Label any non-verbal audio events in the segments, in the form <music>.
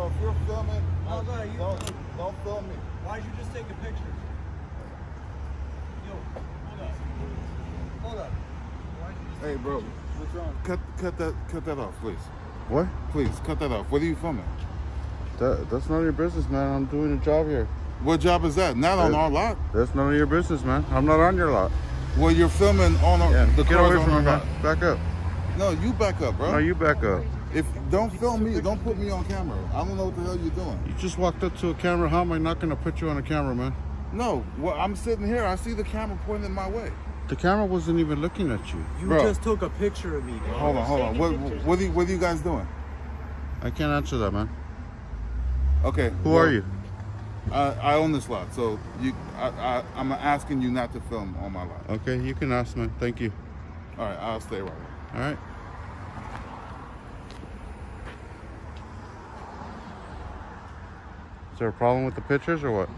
filming. Hold on, you- don't, don't film me. Why'd you just take a picture? Yo, hold up. Hold up. Why'd you just Hey, bro, What's wrong? cut cut that cut that off, please. What? Please cut that off. What are you filming? That, that's none of your business, man. I'm doing a job here. What job is that? Not on Uh, our lot. That's none of your business, man. I'm not on your lot. Well, you're filming on our, Yeah, the get cars away on from our me, man. lot. Back up. No, you back up, bro. No, you back up. If don't film me, don't put me on camera. I don't know what the hell you're doing. You just walked up to a camera. How am I not going to put you on a camera, man? No, well, I'm sitting here. I see the camera pointing my way. The camera wasn't even looking at you. You Bro. just took a picture of me, bro. Hold on, hold on. What what are you, what are you guys doing? I can't answer that, man. Okay. Who well, are you? I, I own this lot, so you, I, I, I'm asking you not to film on my lot. Okay, you can ask, man. Thank you. All right, I'll stay right here. All right. Is there a problem with the pictures or what?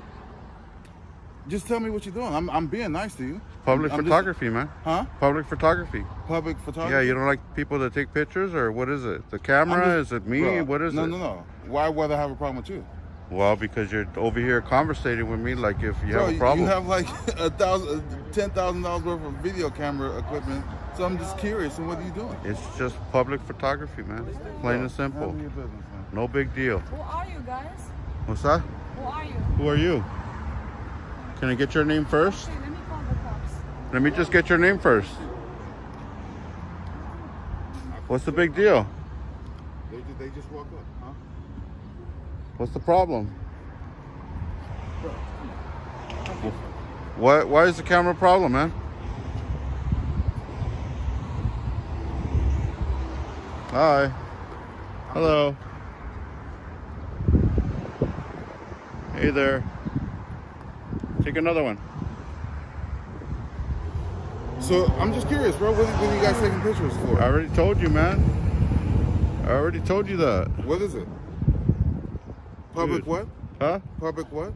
Just tell me what you're doing. I'm, I'm being nice to you. Public I'm just- photography, man. huh? Public photography. Public photography. Yeah, you don't like people that take pictures, or what is it? The camera? Just- is it me? Bro, what is no, it? No, no, no. Why would I have a problem with you? Well, because you're over here conversating with me like if you Bro, have a problem. you have like <laughs> a thousand, ten thousand dollars worth of video camera equipment. So I'm just curious. And what are you doing? It's just public photography, man. Plain and simple. Handle your business, man. No big deal. Who are you guys? What's that? Who are you? Who are you? Can I get your name first? Okay, let me call the cops. Let me just get your name first. What's the big deal? They, they just walk up, huh? What's the problem? Why, why is the camera a problem, man? Hi. Hello. Hey there. Take another one. So I'm just curious, bro. What, what are you guys taking pictures for? I already told you, man. I already told you that. What is it? Public Dude. what? Huh? Public what?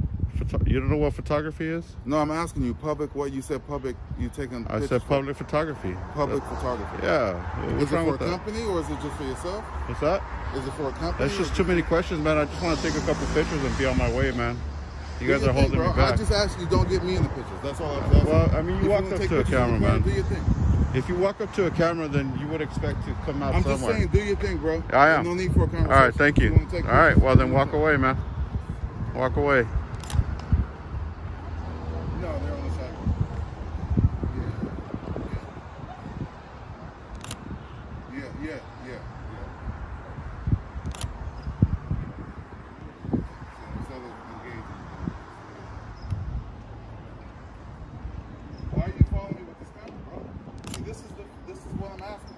Photo- you don't know what photography is? No, I'm asking you. Public what? You said public. You taking? I said public photography. Public photography. Yeah. What's Is it wrong for with a that? company or is it just for yourself? What's that? Is it for a company? That's just too many questions, man. I just want to take a couple pictures and be on my way, man. You Do guys are thing, holding bro. me back. I just asked you, don't get me in the pictures. That's all I was asking. Well, I mean, you If walked wanna up to a camera, man. Do your thing. If you walk up to a camera, then you would expect to come out I'm just saying, do your thing, bro. I am. No need for a conversation. All right, thank you. wanna All right, well then walk away, man. Walk away. thing. No, they're on the side. Yeah. Yeah, yeah, yeah, yeah. So instead of engaging. Why are you following me with this camera, bro? See, this is the this is what I'm asking.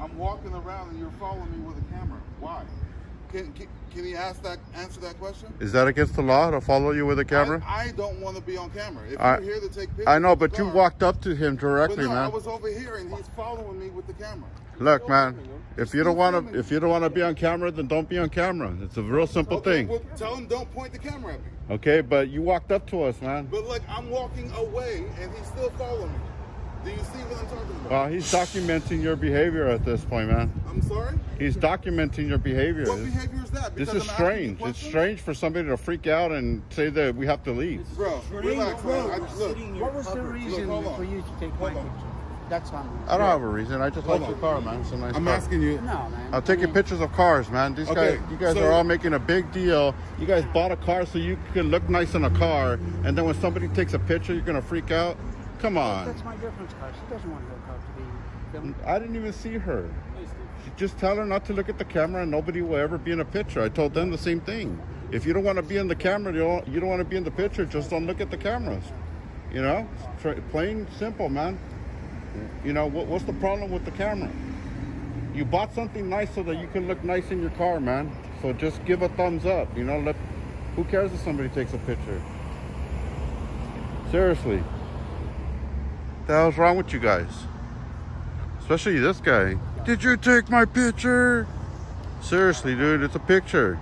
I'm walking around and you're following me with a camera. Why? Can, can, can he ask that answer that question? Is that against the law to follow you with a camera? I, I don't want to be on camera. If I- you're here to take pictures, I, know, of the but you walked up to him But directly, no, I man. was over here and he's following me with the camera. Look, man. If you don't want to, if you don't want to be on camera, then don't be on camera. It's a real simple Okay, thing. well, tell him don't point the camera at me. Okay, but you walked up to us, man. But look, I'm walking away and he's still following me. Do you see what I'm talking about? Well, he's documenting your behavior at this point, man. I'm sorry. He's documenting your behavior. What behavior is that? This is I'm strange. It's strange for somebody to freak out and say that we have to leave. Bro, relax, man. I, look, What was the reason hold on. for you to take my on. picture? That's on. I don't have a reason. I just Hold like your car, man. It's a nice I'm car. asking you. No, man. I'm taking pictures of cars, man. These Okay, guys, you guys so- are all making a big deal. You guys bought a car so you can look nice in a car, and then when somebody takes a picture, you're gonna freak out. Come on. That's my girlfriend's car. She doesn't want her car to be filmed. I didn't even see her. Just tell her not to look at the camera, and nobody will ever be in a picture. I told them the same thing. If you don't want to be in the camera, you don't, you don't want to be in the picture. Just don't look at the cameras. You know, Tr- plain simple, man. You know what, what's the problem with the camera? You bought something nice so that you can look nice in your car, man. So just give a thumbs up. You know, let. Who cares if somebody takes a picture? Seriously. The hell's wrong with you guys? Especially this guy. Did you take my picture? Seriously, dude, it's a picture.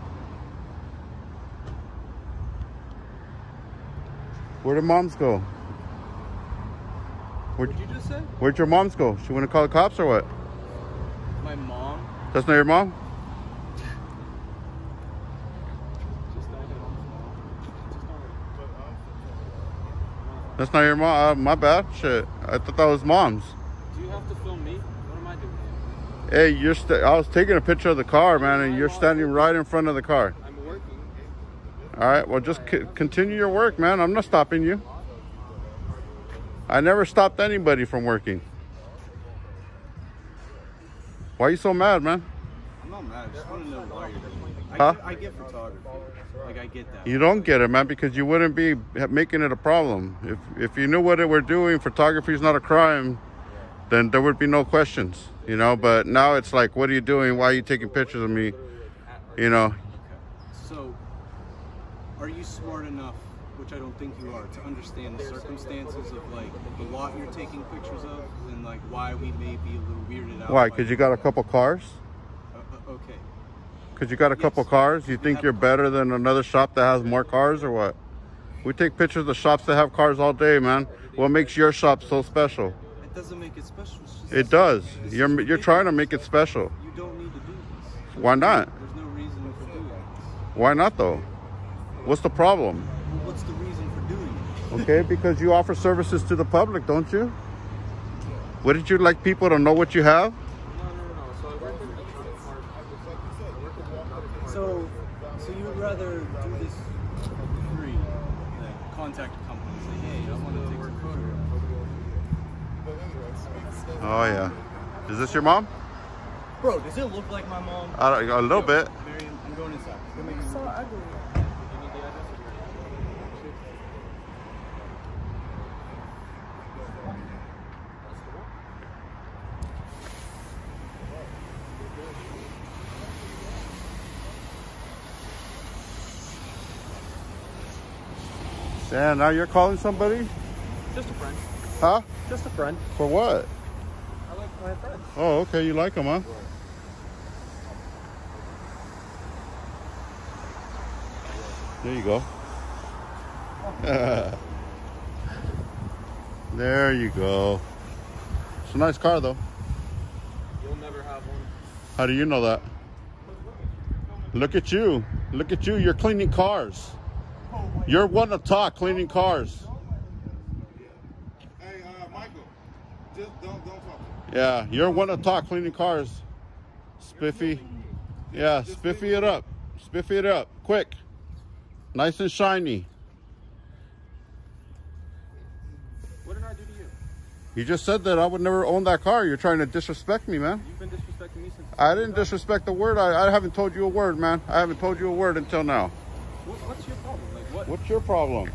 Where did moms go? Where'd, What'd you just say? where'd your moms go? She want to call the cops or what? My mom? That's not your mom? That's not your mom. Uh, my bad. Shit. I thought that was mom's. Do you have to film me? What am I doing? Hey, you're. St- I was taking a picture of the car, man, and you're standing right in front of the car. I'm working. All right. Well, just c- continue your work, man. I'm not stopping you. I never stopped anybody from working. Why are you so mad, man? I'm not mad. I just want to know why you're doing. I, Huh? get, I get photography. Like, I get that. You don't get it, man, because you wouldn't be making it a problem. If if you knew what it we're doing, photography is not a crime, then there would be no questions, you know. But now it's like, what are you doing? Why are you taking pictures of me? You know, So, are you smart enough, which I don't think you are, to understand the circumstances of like the lot you're taking pictures of, and like why we may be a little weirded out? why? Because you got a couple cars. Uh, uh, okay. Because you got a couple Yes. cars. You think you're better than another shop that has more cars, or what? We take pictures of shops that have cars all day, man. What makes your shop so special? It doesn't make it special. It does. You're you're trying to make it special. You don't need to do this. Why not? There's no reason for doing this. Why not though? What's the problem? Well, what's the reason for doing it? Okay, because you offer services to the public, don't you? Wouldn't you like people to know what you have? No, no, no, no. So I work with electronic parts. I work with electronic parts. So, so you would rather do this for free than contact a company and say, hey, I want to take some photos. Oh yeah. Is this your mom? Bro, does it look like my mom? I don't- a little bit. Miriam, I'm going inside. Go So ugly. You need the address of your Dan, now you're calling somebody? Just a friend. Huh? Just a friend. For what? I like my friends. Oh, okay. You like them, huh? There you go. <laughs> there you go. It's a nice car, though. You'll never have one. How do you know that? Look at you. Look at you. You're cleaning cars. You're one to talk cleaning cars. Hey, uh, Michael, just don't don't talk. Yeah, you're one to talk cleaning cars. Spiffy. Yeah, spiffy it up. Spiffy it up. Quick. Nice and shiny. What did I do to you? You just said that I would never own that car. You're trying to disrespect me, man. You've been disrespecting me since. I didn't disrespect the word. I, I haven't told you a word, man. I haven't told you a word until now. What, what's your problem? Like what? What's your problem?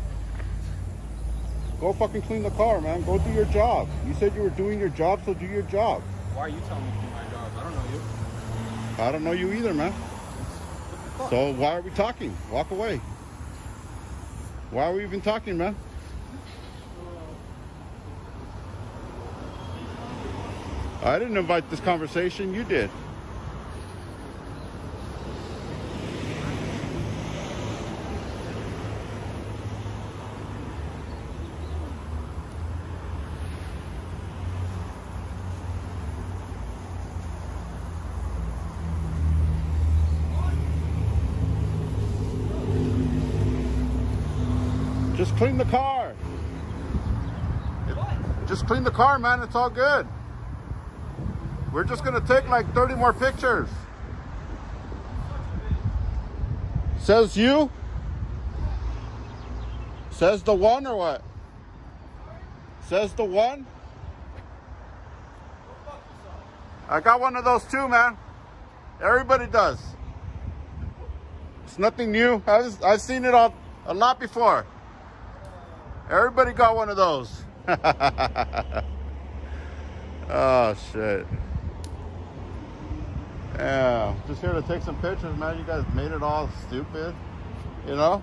Go fucking clean the car, man. Go do your job. You said you were doing your job, so do your job. Why are you telling me to do my job? I don't know you. I don't know you either, man. What the fuck? So why are we talking? Walk away. Why are we even talking, man? I didn't invite this conversation. You did. Clean the car. Just clean the car, man. It's all good. We're just gonna take like 30 more pictures. Says you? Says the one or what? Says the one? I got one of those too, man. Everybody does. It's nothing new. I've, I've seen it all, a lot before. Everybody got one of those. <laughs> oh, shit. Yeah, just here to take some pictures, man. You guys made it all stupid, you know?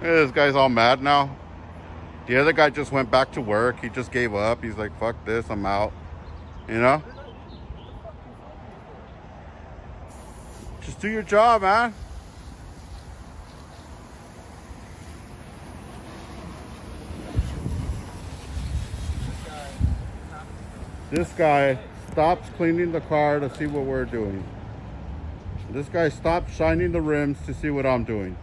Yeah, this guy's all mad now. The other guy just went back to work. He just gave up. He's like, fuck this, I'm out. You know? Just do your job, man. This guy stops cleaning the car to see what we're doing. This guy stops shining the rims to see what I'm doing.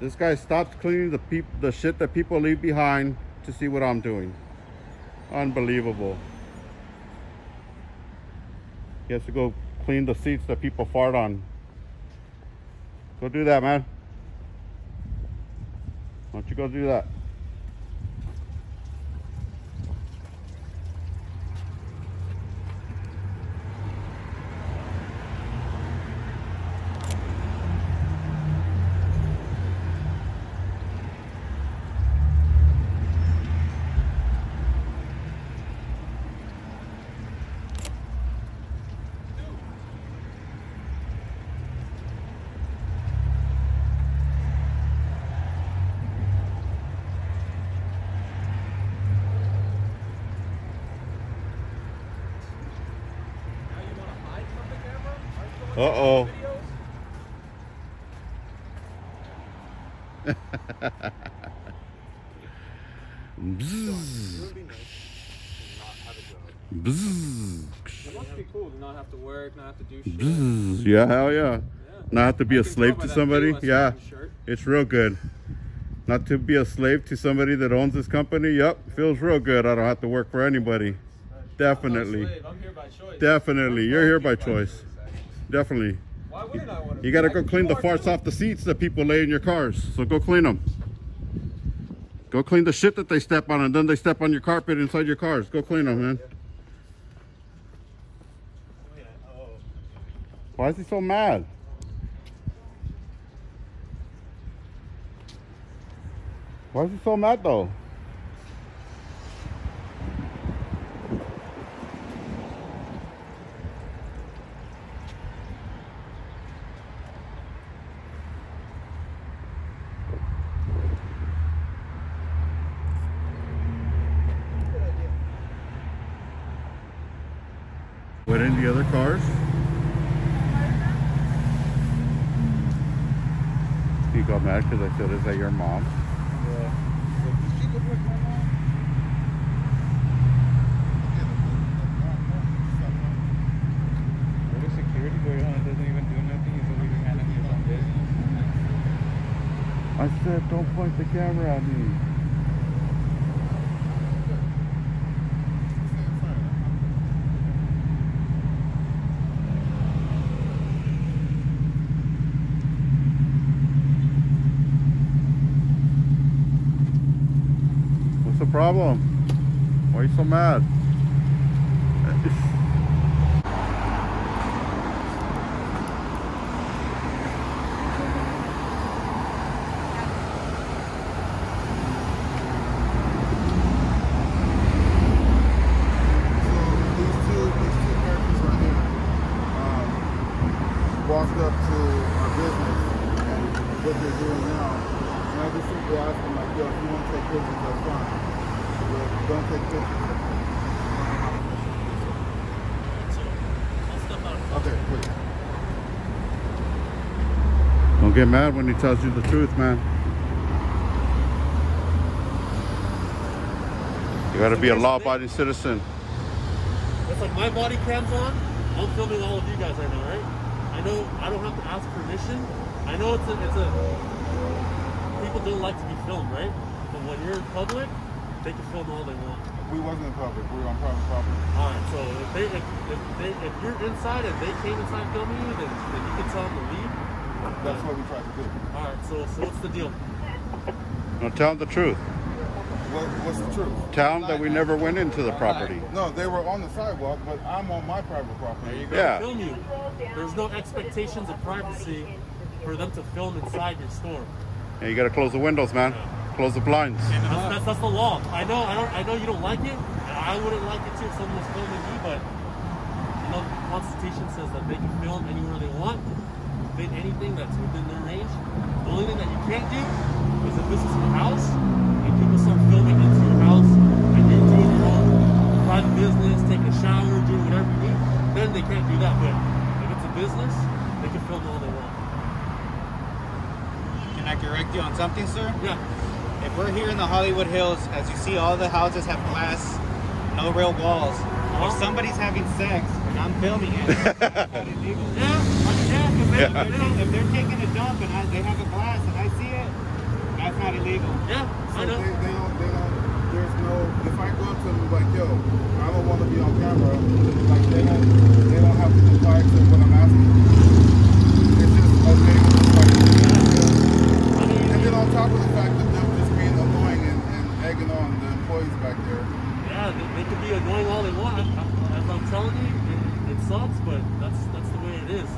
This guy stops cleaning the the shit that people leave behind to see what I'm doing. Unbelievable. He has to go clean the seats that people fart on. Go do that, man. Why don't you go do that? Now you want to hide from the camera? Aren't you Uh going to oh. videos? Bzzz. It would be nice to not have job. Bzzz. It must be cool to not have to work, not have to do shit. Bzzz. Yeah, hell yeah. Yeah. Not have to be I a slave to somebody. Yeah. It's real good. Not to be a slave to somebody that owns this company. Yep, feels real good. I don't have to work for anybody. Definitely. I'm not a slave. I'm here by choice. Definitely. You're here by choice. Definitely. Why wouldn't I want to? You gotta go clean the farts off the seats that people lay in your cars. So go clean them. Go clean the shit that they step on and then they step on your carpet inside your cars. Go clean them, man. Oh. Why is he so mad? Why is he so mad though? Went in the other cars. He got mad because I said, "Is that your mom?" What is security going on? Doesn't even do nothing. He's over here handling his own business. I said, "Don't point the camera at me." The problem? Why are you so mad? So these two, these two characters right here, um, walked up to our business and what they're doing now. And I just simply asked them like, yo, if you want to take pictures, that's fine. But don't take pictures. Okay, please. Don't get mad when he tells you the truth, man. You gotta be a law-abiding citizen. It's like my body cam's on. I'm filming all of you guys right now, right? I know I don't have to ask permission. I know it's a, it's a people don't like to be filmed, right? But when you're in public, they can film all they want. We wasn't in public. We were on private property. All right, so if they if, if they if you're inside and they came inside filming you, then, then you can tell them to leave. That's what we tried to do. All right, so so what's the deal? No, tell him the truth. What, what's the truth? Tell him that we never went into the property. No, they were on the sidewalk, but I'm on my private property. Yeah. Film you. There's no expectations of privacy for them to film inside your store. And you gotta close the windows, man. Close the blinds. That's, that's, that's the law. I know, I don't, I know you don't like it. I wouldn't like it too if someone was filming me, but you know, the Constitution says that they can film anywhere they want, fit anything that's within their range. The only thing that you can't do is if this is your house and people start filming into your house and you're doing your own private business, taking a shower, doing whatever you need, then they can't do that. But if it's a business, they can film all they want. Can I correct you on something, sir? Yeah. If we're here in the Hollywood Hills, as you see, all the houses have glass, no real walls. If somebody's having sex and I'm filming it, <laughs> that's not illegal. Yeah, yeah, 'cause they- If they they're, if they're taking a dump and I, they have a glass and I see it, that's not illegal. Yeah, So I they, know. they don't, they don't, there's no, if I go up to them and be like, yo, I don't want to be on camera, like they don't, they don't have to comply to what I'm asking. It's just okay with the fight. I mean, And then on top of the fact them just being annoying and, and egging on the employees back there. yeah, they, they can be annoying all they want. I- As I'm telling you, it, it sucks, but that's that's the way it is.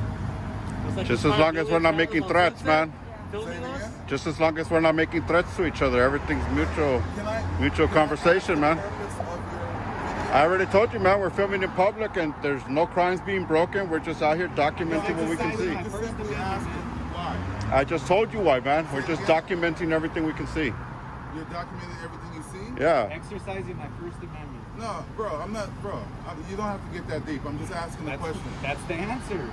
It's like Just as long as we're not making threats, man. Filming Say it us. again? Just as long as we're not making threats to each other, everything's mutual. I? Mutual conversation, man. the purpose of your I already told you, man. We're filming in public, and there's no crimes being broken. We're just out here documenting what we can see. Just simply asking why. I just told you why, man. We're just documenting everything we can see. You're documenting everything you see? Yeah. Exercising my First Amendment. No, bro, I'm not, bro. I, you don't have to get that deep. I'm just asking the question. that's the answer.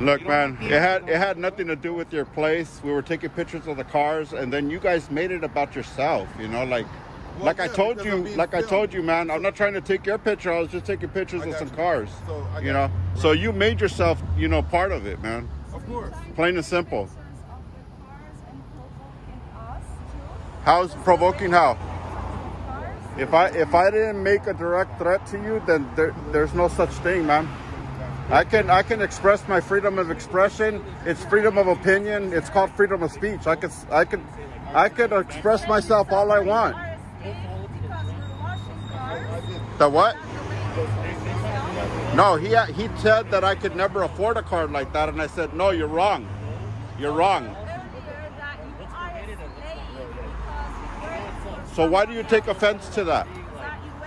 Look, man, it had it had nothing to do with your place. We were taking pictures of the cars, and then you guys made it about yourself. You know, like Well, like I yeah, told I'm you, like I told you, man. I'm not trying to take your picture. I was just taking pictures of some you. cars. So, you know, you. so you made yourself, you know, part of it, man. Of course. Plain and simple. Pictures of the cars and provoking us too. How's provoking? How? If I if I didn't make a direct threat to you, then there, there's no such thing, man. I can I can express my freedom of expression. It's freedom of opinion. It's called freedom of speech. I could I could I could express myself all I want. The what? No, he he said that I could never afford a car like that, and I said no, you're wrong. You're wrong. So why do you take offense to that?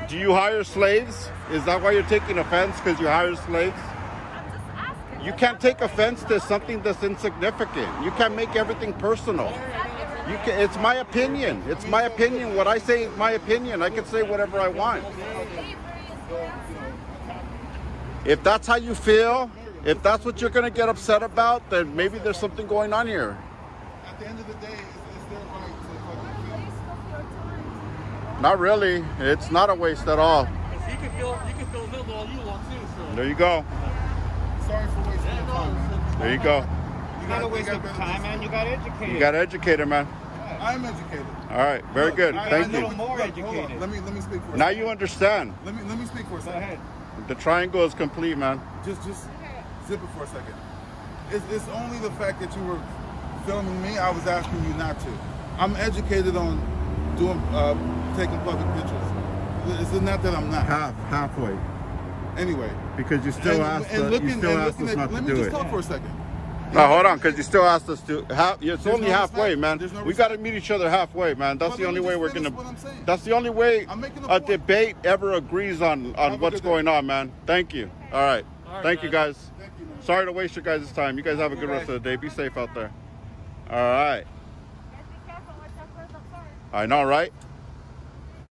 Do you hire slaves? Is that why you're taking offense because you hire slaves? I'm just asking. You can't take offense to something that's insignificant. You can't make everything personal. You can, it's my opinion. It's my opinion. What I say is my opinion. I can say whatever I want. If that's how you feel, if that's what you're going to get upset about, then maybe there's something going on here. At the end of the day, it's, it's their right to fucking feel. Waste of your time. Not really. It's not a waste at all. You can feel you can feel him all you want too. So There you go. Sorry for There you go. You gotta waste got of time, man. You got educated. You gotta educated, man. I'm educated. All right. Very Look, good. I- Thank I know- you. little more look, hold on. educated. Let me let me speak for a Now second. you understand. Let me let me speak for a Go ahead. The triangle is complete, man. Just just zip it for a second. It's, it's only the fact that you were filming me. I was asking you not to. I'm educated on doing uh, taking public pictures. It's not that I'm not. Half, halfway. Anyway. Because you and, and looking, and looking at, let me just talk for a second. No, hold on, because you still asked us to. Half, it's There's only no halfway, respect. man. No we got to meet each other halfway, man. That's But the only way we're gonna. what I'm saying. That's the only way I'm a a debate ever agrees on on Have what's good day. going on, man. Thank you. All right. All right, Thank you, guys. guys. Thank you, man. Sorry to waste your guys' time. You guys have a good rest of the day. Be safe out there. All right. Just be careful with your first offense. I know, right?